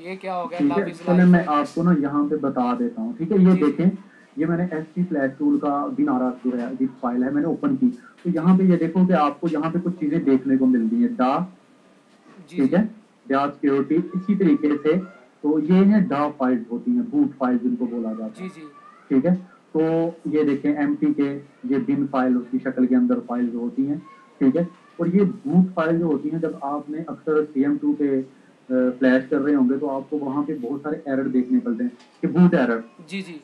ये क्या हो गया? ठीक लव है इज़ चले मैं आपको ना यहाँ पे बता देता हूँ ठीक है? ये। देखें ये मैंने एस टी फ्लैश टूल का बिनारा जो है जिस फ़ाइल है मैंने ओपन की। तो यहाँ पे ये देखो कि आपको यहाँ पे कुछ चीज़ें देखने को मिल रही है। डा ठीक है? डा सिक्योरिटी इसी तरीके से। तो ये है डा फाइल्स होती हैं बूट फ़ाइल जिनको बोला जाता है। ठीक है? तो ये देखें एम के ये बिन फ़ाइल उसकी शक्ल के अंदर फ़ाइल जो होती हैं ठीक है? और ये बूट फ़ाइल जो होती हैं जब आपने अक्सर सी एम टू पे फ्लैश कर रहे होंगे तो आपको वहाँ पे बहुत सारे एरर देखने मिलते हैं कि बूट एरर जी जी।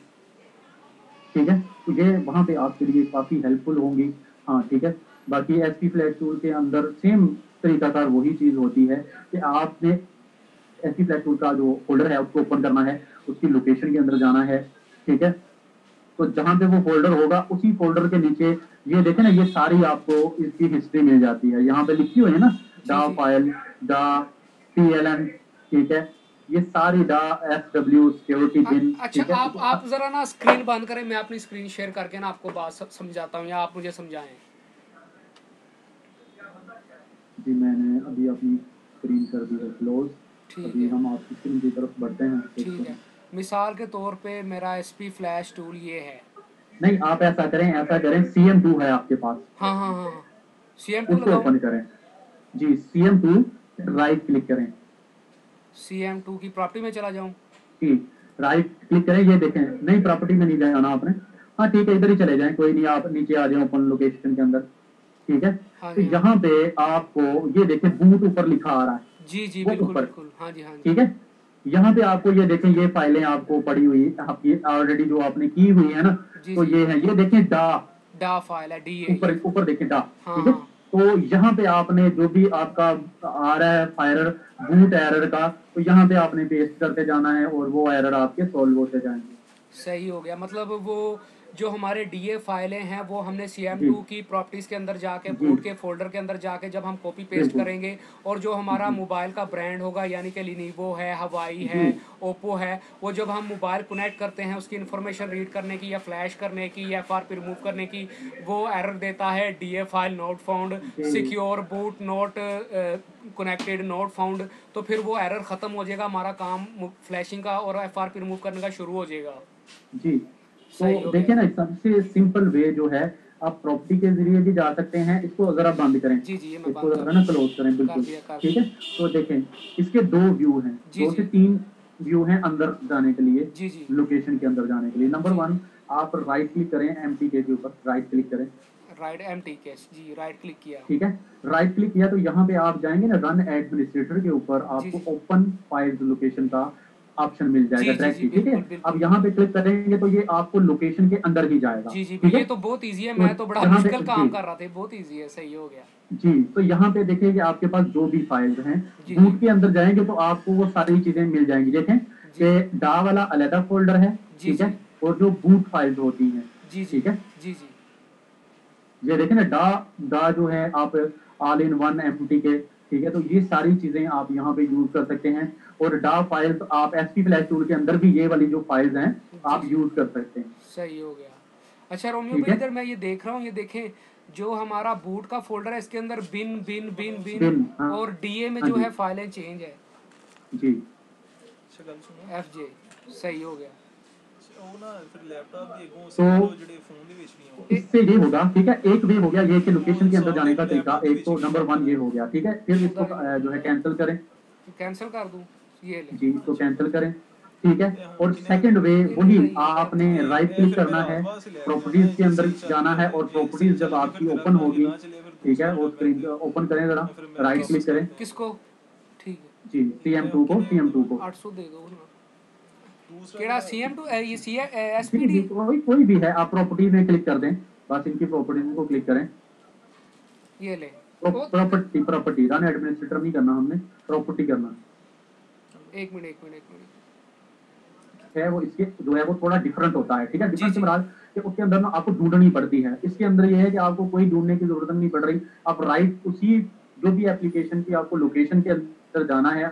ठीक है? तो ये वहाँ पे आपके लिए काफ़ी हेल्पफुल होंगी। हाँ ठीक है? बाकी एस पी फ्लैश टूल के अंदर सेम तरीकाकार वही चीज़ होती है कि आपने एस पी फ्लैश टूल का जो फोल्डर है उसको ओपन करना है उसकी लोकेशन के अंदर जाना है ठीक है? तो जहाँ पे वो फोल्डर होगा उसी फोल्डर के नीचे ये देखे ना ये सारी आपको इसकी हिस्ट्री मिल जाती है। यहाँ पे लिखी हुई है ना डा फ़ाइल डा पी एल एन ठीक है? ये सारी डा एस डब्ल्यू सिक्योरिटी बिन अच्छा आप तो आप जरा ना स्क्रीन बंद करें मैं अपनी स्क्रीन शेयर करके ना आपको बात समझाता हूँ या आप मुझे समझाएँ? जी मैंने अभी अपनी स्क्रीन कर दी है क्लोज ठीक अभी है। हम आपकी स्क्रीन की तरफ़ बढ़ते हैं। ठीक है। मिसाल के तौर पे मेरा एस पी फ्लैश टूल ये है। नहीं आप ऐसा करें ऐसा करें सी एम टू है आपके पास। हाँ हाँ हाँ सी एम टू ओपन करें। जी C M two right click करें। सी एम टू की प्रॉपर्टी में चला जाऊँ। जी राइट क्लिक करें ये देखें नई प्रॉपर्टी में नहीं जाना आपने। हाँ ठीक है इधर ही चले जाएँ कोई नहीं आप नीचे आ जाए ओपन लोकेशन के अंदर। ठीक है? हाँ तो। यहाँ पे आपको ये देखें बूट ऊपर लिखा आ रहा है। जी जी बिल्कुल ऊपर। बिल्कुल। हाँ जी हाँ जी। ठीक है? यहाँ पे आपको ये देखें ये फाइलें आपको पड़ी हुई आपकी ऑलरेडी जो आपने की हुई है ना तो ये है ये देखें डा डा फ़ाइल है DA ऊपर ऊपर देखें डा हाँ, ठीक है? हाँ। तो यहाँ पे आपने जो भी आपका आ रहा है फायर बूट एरर का तो यहाँ पे आपने पेस्ट करते जाना है और वो एरर आपके सॉल्व होते जाएँगे। सही हो गया। मतलब वो जो हमारे डीए फाइलें हैं वो हमने सी एम टू की प्रॉपर्टीज़ के अंदर जाके। बूट के फोल्डर के अंदर जाके जब हम कॉपी पेस्ट करेंगे और जो हमारा मोबाइल का ब्रांड होगा यानी कि लिनीवो है हवाई है ओप्पो है वो जब हम मोबाइल कनेक्ट करते हैं उसकी इन्फॉर्मेशन रीड करने की या फ्लैश करने की या एफ़ आर पी रिमूव करने की वो एरर देता है DA file not found secure boot not connected not found तो फिर वो एरर खत्म हो जाएगा हमारा काम फ्लैशिंग का और एफ़ आर पी रिमूव करने का शुरू हो जाएगा। जी। तो देखिए ना सबसे सिंपल वे जो है आप प्रॉपर्टी के ज़रिए भी जा सकते हैं। इसको जरा बंद करें जी जी ये मैं इसको कर ना क्लोज करें बिल्कुल। ठीक है? तो देखें इसके दो व्यू हैं। दो से तीन व्यू हैं अंदर जाने के लिए जी जी। लोकेशन के अंदर जाने के लिए। नंबर वन आप राइट क्लिक करें एम के ऊपर। राइट क्लिक करें। राइट एम जी राइट क्लिक किया। ठीक है? राइट क्लिक किया तो यहाँ पे आप जाएँगे ना रन एडमिनिस्ट्रेटर के ऊपर आपको ओपन फ़ाइल लोकेशन का ऑप्शन मिल जाएगा डायरेक्ट जी, ठीक है। अब यहाँ पे क्लिक करेंगे तो ये आपको लोकेशन के अंदर ही जाएगा जी जी ये तो बहुत इजी है तो मैं तो बड़ा मुश्किल काम कर रहा था बहुत इजी है सही हो गया। जी तो यहाँ पे देखिए कि आपके पास जो भी फाइल्स हैं बूट के अंदर जाएँगे तो आपको वो सारी चीज़ें मिल जाएँगी देखें। कि डा वाला अलग फोल्डर है ठीक है? और जो बूट फाइल्स होती हैं जी ठीक है? जी जी। ये देखें ना डा डा जो है आप ऑल इन वन एमटी के ठीक है? तो ये सारी चीज़ें आप यहाँ पे यूज़ कर सकते हैं। और डा फाइल्स आप एस पी फ्लैश टूल के अंदर भी ये वाली जो फाइल्स हैं आप यूज़ कर सकते हैं। सही हो गया। अच्छा रोमियो इधर मैं ये देख रहा हूँ ये देखे जो हमारा बूट का फोल्डर है इसके अंदर बिन बिन बिन बिन, बिन हाँ, और डीए में हाँ जो है फाइलें चेंज है। जी। अच्छा, एफ़ जे सही हो गया। होगा ठीक है एक वे हो गया ये कि लोकेशन के अंदर जाने का तरीका एक तो नंबर वन ये हो गया ठीक है फिर इसको जो है कैंसिल करें कैंसिल कर ये जी इसको कैंसिल करें ठीक है और सेकंड वे वही आपने राइट क्लिक करना है प्रॉपर्टीज़ के अंदर जाना है और प्रॉपर्टीज़ जब आपकी ओपन होगी ठीक है स्क्रीन ओपन करें जरा राइट क्लिक करें किसको ठीक है जी टी एम टू को टी एम टू को आठ सौ दे दो केड़ा सीएम टू ये सी जी, एसपीडी जी, कोई कोई भी है आप प्रॉपर्टीज़ में क्लिक कर दें। बस इनकी प्रॉपर्टीज़ को क्लिक करें। ये ले। प्रॉपर्टी प्रॉपर्टी रन एडमिनिस्ट्रेटर नहीं करना हमने प्रॉपर्टी करना। एक मिनट एक मिनट एक मिनट। है वो इसके जो है वो थोड़ा डिफरेंट होता है ठीक है? डिफरेंट जी। सिमराज कि उसके अंदर ना आपको ढूंढनी पड़ती है। इसके अंदर ये है कि आपको कोई ढूँढने की ज़रूरत नहीं पड़ रही। आप राइट उसी जो भी एप्लीकेशन की आपको लोकेशन के अंदर जाना है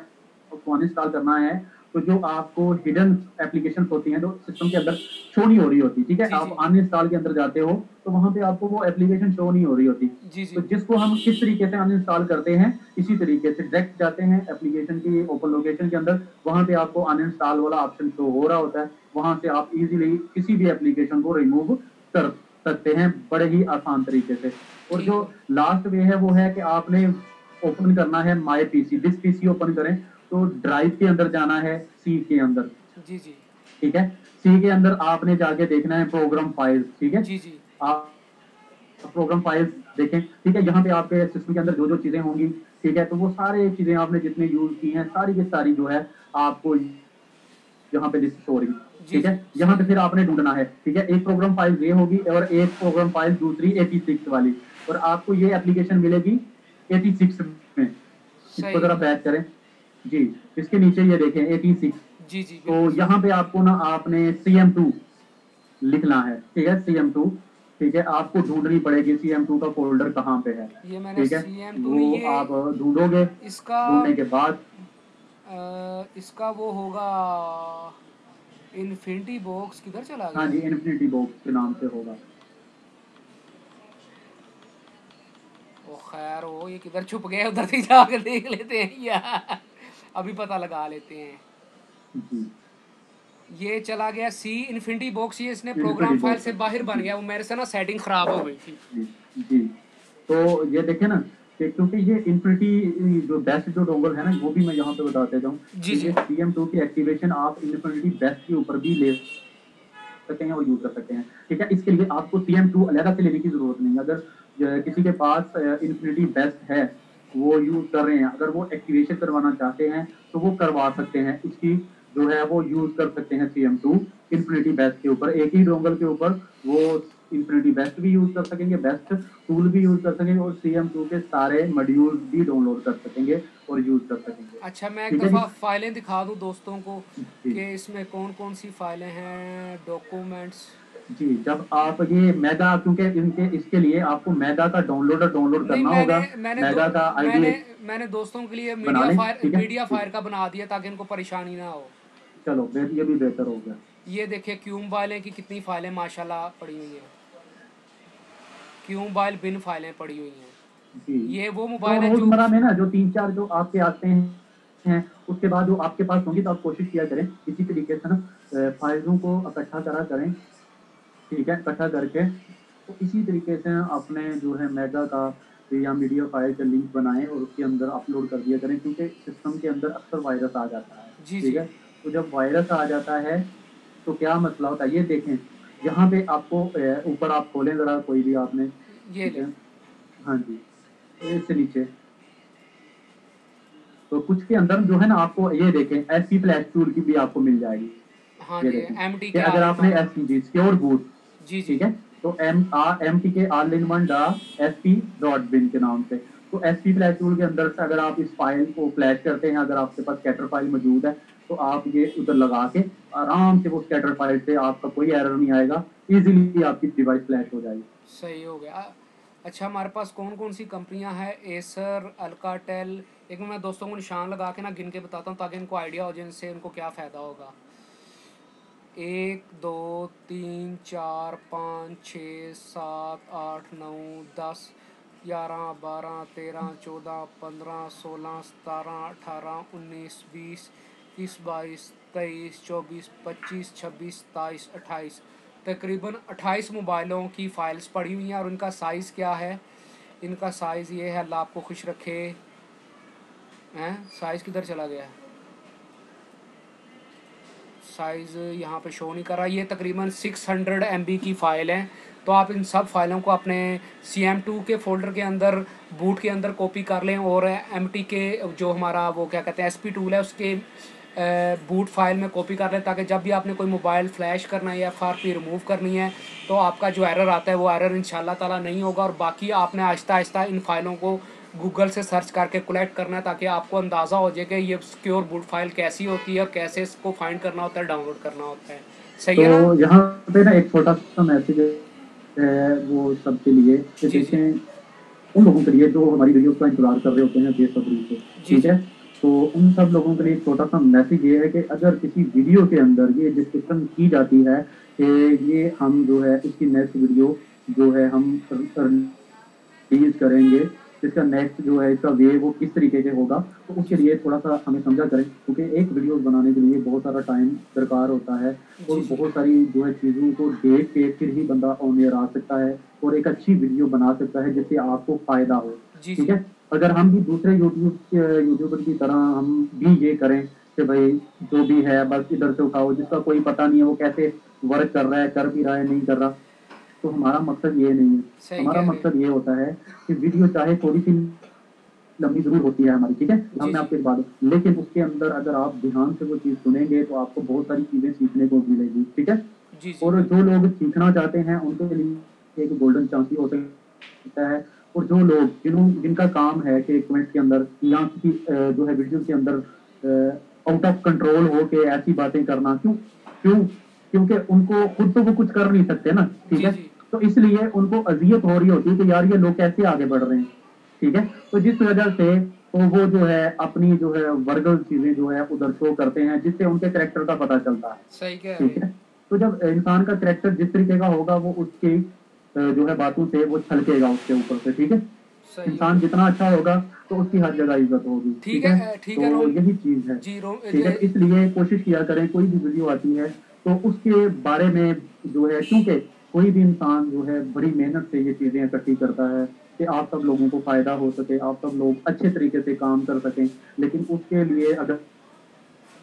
उसको अनइंस्टॉल करना है तो जो आपको हिडन एप्लीकेशन होती हैं जो सिस्टम के अंदर शो नहीं हो रही होती ठीक है? आप जी। अनइंस्टॉल के अंदर जाते हो तो वहाँ पे आपको वो एप्लीकेशन शो नहीं हो रही होती। जी तो जिसको हम किस तरीके से अनइंस्टॉल करते हैं इसी तरीके से डायरेक्ट जाते हैं एप्लीकेशन की ओपन लोकेशन के अंदर वहाँ पे आपको अनइंस्टॉल वाला ऑप्शन शो हो रहा होता है। वहाँ से आप इजीली किसी भी एप्लीकेशन को रिमूव कर सकते हैं बड़े ही आसान तरीके से। और जो। लास्ट वे है वो है कि आपने ओपन करना है my PC this PC open करें तो ड्राइव के अंदर जाना है सी के अंदर। जी जी। ठीक है? सी के अंदर आपने जाके देखना है प्रोग्राम फाइल्स ठीक है? जी जी। आप प्रोग्राम फाइल्स देखें ठीक है? यहाँ पे आपके सिस्टम के अंदर जो जो चीज़ें होंगी ठीक है? तो वो सारे चीज़ें आपने जितने यूज़ की हैं सारी की सारी जो है आपको यहाँ पे लिस्ट हो रही जी, ठीक है? यहाँ पे फिर आपने ढूंढना है ठीक है? एक प्रोग्राम फ़ाइल ये होगी और एक प्रोग्राम फ़ाइल दूसरी 86 वाली। और आपको ये एप्लीकेशन मिलेगी 86 में। इसको जरा बैक करें। जी इसके नीचे ये देखें 86 जी जी तो यहाँ पे आपको ना आपने सी एम टू लिखना है ठीक है? सी एम टू ठीक है? आपको ढूंढनी पड़ेगी सी एम टू का फोल्डर कहाँ पे है ठीक है? वो आप ढूंढोगे इसका ढूँढने के बाद। इसका वो होगा इन्फिनिटी बॉक्स किधर चला गया? हाँ जी इन्फिनिटी बॉक्स के नाम से होगा। ओ खैर वो ये किधर छुप गया उधर से जाकर देख लेते हैं। यार अभी पता लगा लेते हैं। ये चला गया सी इन्फिनिटी बॉक्स ये इसने प्रोग्राम फ़ाइल से बाहर बन गया वो मेरे से ना सेटिंग खराब हो गई थी। जी तो ये देखे ना कि क्योंकि ये इन्फिनिटी जो बेस्ट जो डोंगल है ना वो भी मैं यहाँ पे बताते जाऊँ जी, जी। टू की एक्टिवेशन आप इन्फिनिटी बेस्ट के ऊपर भी ले सकते हैं और यूज़ कर सकते हैं। ठीक है? इसके लिए आपको सी एम टू अलहदा से लेने की ज़रूरत नहीं है। अगर किसी के पास इन्फिनिटी बेस्ट है वो यूज़ कर रहे हैं। अगर वो एक्टिवेशन करवाना चाहते हैं तो वो करवा सकते हैं। इसकी जो है वो यूज़ कर सकते हैं C M two infinity best के ऊपर। एक ही डोंगल के ऊपर वो इन्फिनिटी बेस्ट भी यूज़ कर सकेंगे बेस्ट टूल भी यूज़ कर सकेंगे और सी एम टू के सारे मॉड्यूल्स भी डाउनलोड कर सकेंगे और यूज़ कर सकेंगे। अच्छा मैं एक दफ़ा फाइलें दिखा दूँ दोस्तों को कि इसमें कौन कौन सी फाइलें हैं डॉक्यूमेंट्स जी जब आप ये मैदा क्योंकि इनके इसके लिए आपको मैदा का डाउनलोडर डाउनलोड करना होगा। मैंने मैंने मेगा दो, का मैंने आईडी मैंने दोस्तों के लिए मीडिया फायर मीडिया फायर का बना दिया ताकि इनको परेशानी ना हो। चलो ये भी बेहतर हो गया। ये देखिए क्यूम वाले की कितनी फाइलें माशाल्लाह पड़ी हुई हैं। क्यूम बाइल बिन फाइलें पड़ी हुई हैं। ये वो तो मोबाइल है जो में ना जो तीन चार जो आपके आते हैं हैं उसके बाद जो आपके पास होंगी तो आप कोशिश किया करें इसी तरीके से ना फाइलों को इकट्ठा करा करें। ठीक है इकट्ठा करके। तो इसी तरीके से अपने जो है मेगा का या मीडिया फ़ाइल का लिंक बनाएँ और उसके अंदर अपलोड कर दिया करें क्योंकि सिस्टम के अंदर अक्सर वायरस आ जाता है। ठीक है? तो जब वायरस आ जाता है तो क्या मसला होता है? ये देखें यहाँ पे आपको ऊपर आप खोलें जरा कोई भी आपने। ये हाँ? जी। इससे नीचे। तो कुछ के अंदर जो है ना आपको ये देखें एस पी फ्लैश टूल की भी आपको मिल जाएगी। हाँ ये देखें अगर आपने S P G secure boot जी, ठीक है। तो एम आर एम टी के R in one DA S P dot bin के नाम से। तो एस पी फ्लैश टूल के अंदर से अगर आप इस फ़ाइल को फ्लैश करते हैं, अगर आपके पास कैटर फ़ाइल मौजूद है तो आप ये उधर लगा के आराम से वो स्कैटर फ़ाइल से आपका कोई एरर नहीं आएगा। इजीली आपकी डिवाइस फ्लैश हो जाएगी। सही हो गया। अच्छा हमारे पास कौन कौन सी कंपनियाँ हैं? एसर अल्काटेल एक मैं दोस्तों को निशान लगा के ना गिन के बताता हूँ, ताकि इनको आइडिया हो जाए, इनसे इनको क्या फ़ायदा होगा। एक, दो, तीन, चार, पाँच, छः, सात, आठ, नौ, दस, ग्यारह, बारह, तेरह, चौदह, पंद्रह, सोलह, सतारह, अठारह, उन्नीस, बीस, इक्कीस, बाईस, तेईस, चौबीस, पच्चीस, छब्बीस, सताईस, अट्ठाईस। तकरीबन 28 मोबाइलों की फाइल्स पड़ी हुई हैं और इनका साइज़ क्या है? इनका साइज़ ये है, अल्लाह आपको खुश रखे। हैं? साइज़ किधर चला गया साइज़ यहाँ पे शो नहीं कर रहा। ये तकरीबन 600 हंड्रेड की फ़ाइल है। तो आप इन सब फाइलों को अपने सी एम टू के फोल्डर के अंदर बूट के अंदर कॉपी कर लें और एम टी के जो हमारा वो क्या कहते हैं एस पी टूल है, उसके बूट फ़ाइल में कॉपी कर लें ताकि जब भी आपने कोई मोबाइल फ्लैश करना है या एफ़ पी रिमूव करनी है तो आपका जो एरर आता है वो एरर इन ताला नहीं होगा। और बाकी आपने आहिस्ता आहिस्ता इन फाइलों को गूगल से सर्च करके कलेक्ट करना है ताकि आपको अंदाज़ा हो जाए कि ये सिक्योर बूट फ़ाइल कैसी होती है और कैसे इसको फाइंड करना होता है डाउनलोड करना होता है। सही तो है ना? तो यहाँ पे ना एक छोटा सा मैसेज है वो सबके लिए कि। देखें उन लोगों के लिए जो हमारी वीडियो का इंतज़ार कर रहे होते हैं बेसब्री से ठीक है? तो उन सब लोगों के लिए छोटा सा मैसेज ये है कि अगर किसी वीडियो के अंदर ये डिस्क्रिप्शन की जाती है कि ये हम जो है इसकी नेक्स्ट वीडियो जो है हम रिलीज़ करेंगे इसका नेक्स्ट जो है इसका वे वो किस तरीके से होगा तो उसके लिए थोड़ा सा हमें समझा करें क्योंकि एक वीडियो बनाने के लिए बहुत सारा टाइम दरकार होता है और। बहुत सारी जो है चीज़ों को देख के फिर ही बंदा ऑन एयर आ सकता है और एक अच्छी वीडियो बना सकता है जिससे आपको फ़ायदा हो। ठीक है? अगर हम भी दूसरे यूट्यूब यूट्यूबर की तरह हम भी ये करें कि भाई जो भी है बस इधर से उठाओ जिसका कोई पता नहीं है वो कैसे वर्क कर रहा है कर भी रहा है नहीं कर रहा तो हमारा मकसद ये नहीं है। हमारा। मकसद ये होता है कि वीडियो चाहे थोड़ी सी लंबी ज़रूर होती है हमारी ठीक है? हमने। आपको बात लेकिन उसके अंदर अगर आप ध्यान से वो चीज़ सुनेंगे तो आपको बहुत सारी चीज़ें सीखने को मिलेगी ठीक है? और जो लोग सीखना चाहते हैं उनके लिए एक गोल्डन चांस भी हो सकता है। और जो लोग जिनका काम है कि कमेंट के अंदर या किसी जो है वीडियो के अंदर आउट ऑफ़ कंट्रोल हो के ऐसी बातें करना क्यों? क्यों? क्योंकि उनको खुद तो वो कुछ कर नहीं सकते ना ठीक है। तो इसलिए उनको अजियत हो रही होती है कि यार ये लोग कैसे आगे बढ़ रहे हैं ठीक है? तो जिस वजह से तो वो जो है अपनी जो है वर्गल चीज़ें जो है उधर शो करते हैं जिससे उनके करेक्टर का पता चलता है सही कह ठीक है? तो जब इंसान का करेक्टर जिस तरीके का होगा वो उसकी जो है बातों से वो छलकेगा उसके ऊपर से ठीक है? इंसान जितना अच्छा होगा तो उसकी हर जगह इज़्ज़त होगी ठीक है, ठीक है, तो यही चीज़ है ठीक है? इसलिए कोशिश किया करें कोई भी वीडियो आती है तो उसके बारे में जो है क्योंकि कोई भी इंसान जो है बड़ी मेहनत से ये चीज़ें इकट्ठी करता है कि आप सब लोगों को फ़ायदा हो सके, आप सब लोग अच्छे तरीके से काम कर सकें, लेकिन उसके लिए अगर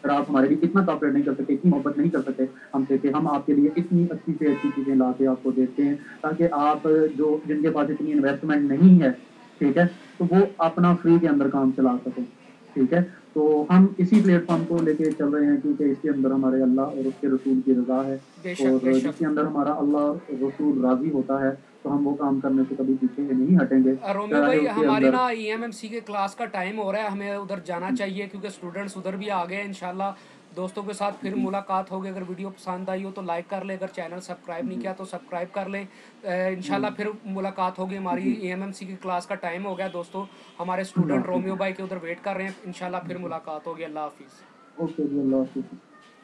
अगर आप हमारे लिए इतना कॉपरेट नहीं कर सकते इतनी मोहब्बत नहीं कर सकते हमसे कि हम आपके लिए इतनी अच्छी से अच्छी चीज़ें ला के आपको देते हैं ताकि आप जो जिनके पास इतनी इन्वेस्टमेंट नहीं है, ठीक है तो वो अपना फ्री के अंदर काम चला सकें, ठीक है? तो हम इसी प्लेटफॉर्म को लेके चल रहे हैं क्योंकि इसके अंदर हमारे अल्लाह और उसके रसूल की रजा है। और जिसके अंदर हमारा अल्लाह रसूल राज़ी होता है तो हम वो काम करने से कभी पीछे नहीं हटेंगे। भाई हमारे ना ईएमएमसी के क्लास का टाइम हो रहा है हमें उधर जाना चाहिए क्योंकि स्टूडेंट्स उधर भी आ गए इनशाला इंशाल्लाह। दोस्तों के साथ फिर मुलाकात होगी। अगर वीडियो पसंद आई हो तो लाइक कर ले। अगर चैनल सब्सक्राइब नहीं किया तो सब्सक्राइब कर ले। इनशाला इंशाल्लाह फिर मुलाकात होगी। हमारी एएमएमसी की क्लास का टाइम हो गया दोस्तों। हमारे स्टूडेंट रोमियो भाई के उधर वेट कर रहे हैं। इंशाल्लाह फिर मुलाकात होगी। अल्लाह हाफिज़। ओके अल्लाह हाफिज़।